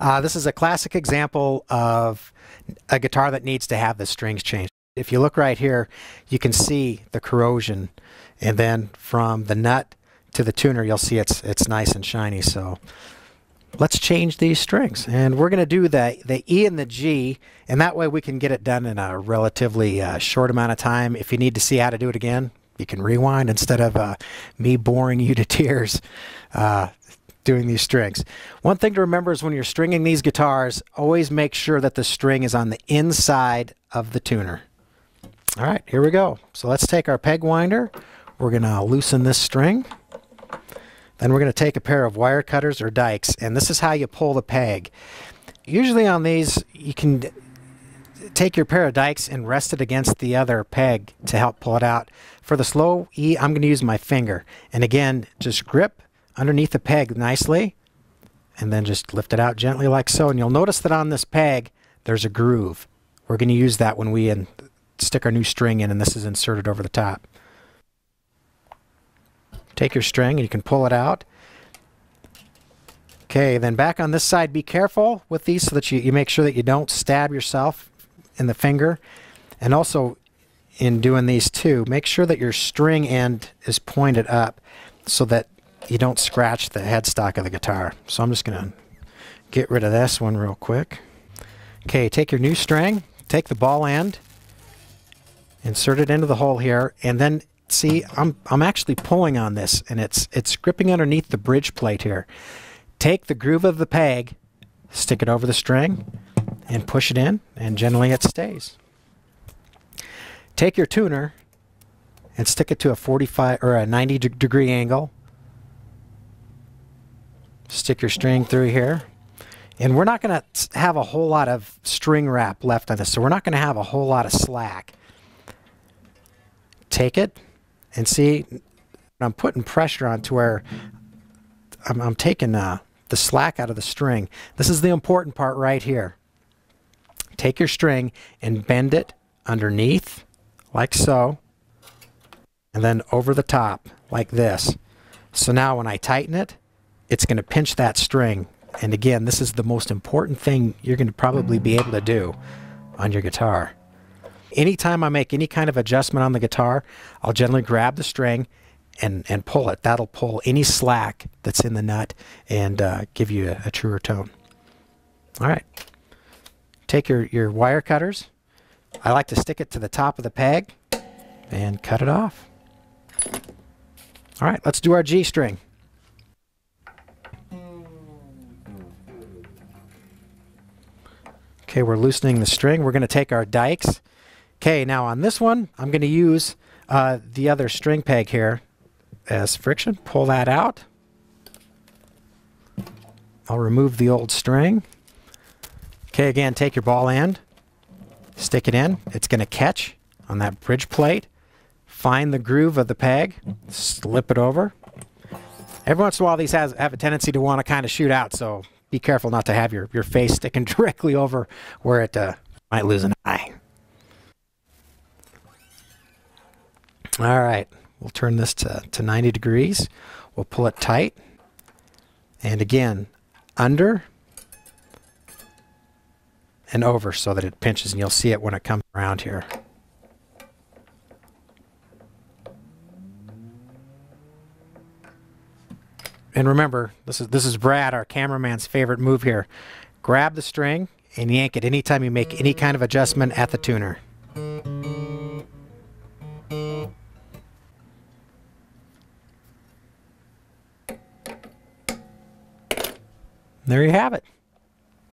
Uh, this is a classic example of a guitar that needs to have the strings changed. If you look right here, you can see the corrosion. And then from the nut to the tuner, you'll see it's, it's nice and shiny. So let's change these strings. And we're going to do the, the E and the G, and that way we can get it done in a relatively uh, short amount of time. If you need to see how to do it again, you can rewind instead of uh, me boring you to tears uh, doing these strings. One thing to remember is when you're stringing these guitars, always make sure that the string is on the inside of the tuner. All right, here we go. So let's take our peg winder. We're going to loosen this string. Then we're going to take a pair of wire cutters or dikes, and this is how you pull the peg. Usually on these, you can take your pair of dikes and rest it against the other peg to help pull it out. For the slow E, I'm going to use my finger. And again, just grip underneath the peg nicely, and then just lift it out gently like so. And you'll notice that on this peg, there's a groove. We're going to use that when we in, stick our new string in, and this is inserted over the top. Take your string and you can pull it out. Okay, then back on this side, be careful with these so that you, you make sure that you don't stab yourself in the finger. And also in doing these too, make sure that your string end is pointed up so that you don't scratch the headstock of the guitar. So I'm just going to get rid of this one real quick. Okay, take your new string, take the ball end, insert it into the hole here, and then see, I'm, I'm actually pulling on this and it's, it's gripping underneath the bridge plate here. Take the groove of the peg, stick it over the string, and push it in, and generally it stays. Take your tuner and stick it to a 45 or a 90 degree angle. Stick your string through here. And we're not going to have a whole lot of string wrap left on this, so we're not going to have a whole lot of slack. Take it, and see, I'm putting pressure on to where I'm, I'm taking uh, the slack out of the string. This is the important part right here. Take your string and bend it underneath, like so, and then over the top, like this. So now when I tighten it, it's going to pinch that string. And again, this is the most important thing you're going to probably be able to do on your guitar. Anytime I make any kind of adjustment on the guitar, I'll generally grab the string and, and pull it. That'll pull any slack that's in the nut and uh, give you a, a truer tone. All right. Take your, your wire cutters. I like to stick it to the top of the peg and cut it off. All right, let's do our G string. Okay, we're loosening the string. We're going to take our dikes Okay, now on this one, I'm going to use uh, the other string peg here as friction. Pull that out. I'll remove the old string. Okay, again, take your ball end, stick it in. It's going to catch on that bridge plate. Find the groove of the peg, slip it over. Every once in a while, these has, have a tendency to want to kind of shoot out, so be careful not to have your, your face sticking directly over where it uh, might lose an eye. All right, we'll turn this to, to 90 degrees. We'll pull it tight. And again, under and over so that it pinches, and you'll see it when it comes around here. And remember, this is this is Brad, our cameraman's favorite move here. Grab the string and yank it anytime you make any kind of adjustment at the tuner. there you have it.